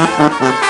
Ha ha ha.